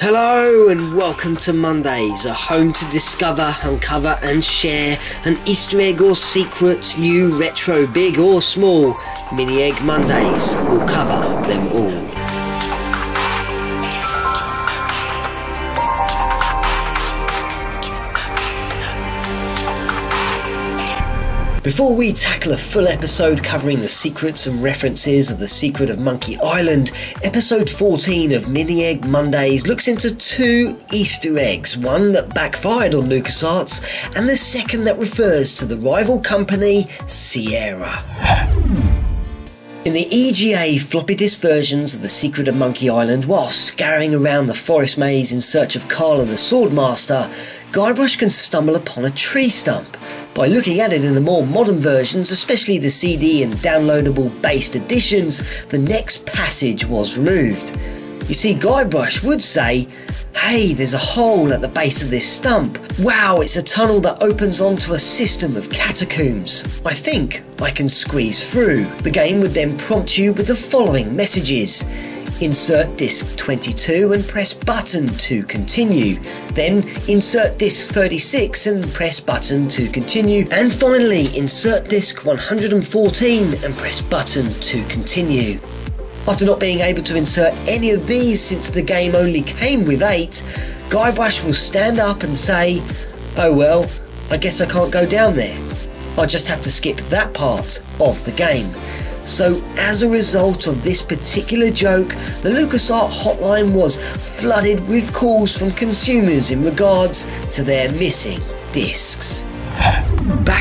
Hello and welcome to Mondays, a home to discover, uncover and share an Easter egg or secret, new, retro, big or small. Mini Egg Mondays will cover them all. Before we tackle a full episode covering the secrets and references of the secret of Monkey Island, episode 14 of Mini Egg Mondays looks into two Easter eggs one that backfired on LucasArts, and the second that refers to the rival company Sierra. In the EGA floppy disk versions of The Secret of Monkey Island, while scouring around the forest maze in search of Carla the Swordmaster, Guybrush can stumble upon a tree stump. By looking at it in the more modern versions, especially the CD and downloadable based editions, the next passage was removed. You see, Guybrush would say, Hey, there's a hole at the base of this stump. Wow, it's a tunnel that opens onto a system of catacombs. I think I can squeeze through. The game would then prompt you with the following messages. Insert disc 22 and press button to continue. Then insert disc 36 and press button to continue. And finally, insert disc 114 and press button to continue. After not being able to insert any of these since the game only came with 8, Guybrush will stand up and say, Oh well, I guess I can't go down there. I just have to skip that part of the game. So, as a result of this particular joke, the LucasArts hotline was flooded with calls from consumers in regards to their missing discs.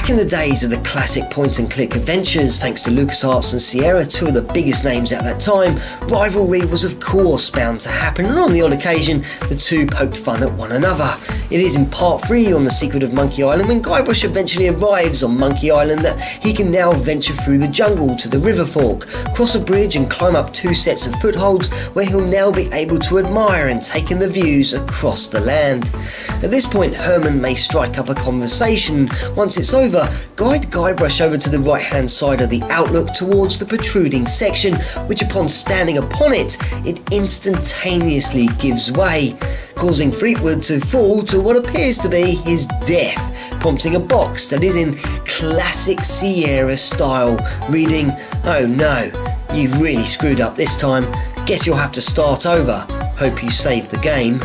Back in the days of the classic point and click adventures, thanks to LucasArts and Sierra, two of the biggest names at that time, rivalry was of course bound to happen, and on the odd occasion, the two poked fun at one another. It is in part 3 on The Secret of Monkey Island when Guybrush eventually arrives on Monkey Island that he can now venture through the jungle to the river fork, cross a bridge and climb up two sets of footholds where he'll now be able to admire and take in the views across the land. At this point, Herman may strike up a conversation. Once it's over, guide Guybrush over to the right hand side of the outlook towards the protruding section, which upon standing upon it, it instantaneously gives way, causing Threepwood to fall to what appears to be his death, prompting a box that is in classic Sierra style, reading, Oh no, you've really screwed up this time. Guess you'll have to start over. Hope you saved the game.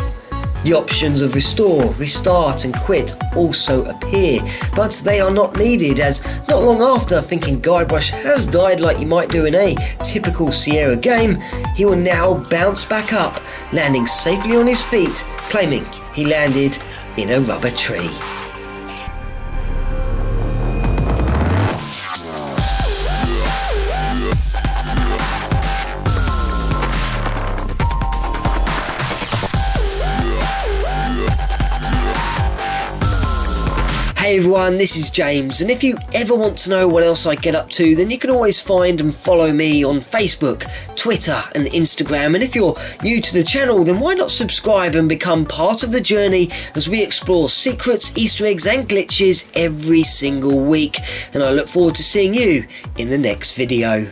The options of restore, restart, and quit also appear, but they are not needed as not long after thinking Guybrush has died like you might do in a typical Sierra game, he will now bounce back up, landing safely on his feet, claiming he landed in a rubber tree. Hey everyone, this is James, and if you ever want to know what else I get up to, then you can always find and follow me on Facebook, Twitter, and Instagram. And if you're new to the channel, then why not subscribe and become part of the journey as we explore secrets, Easter eggs, and glitches every single week. And I look forward to seeing you in the next video.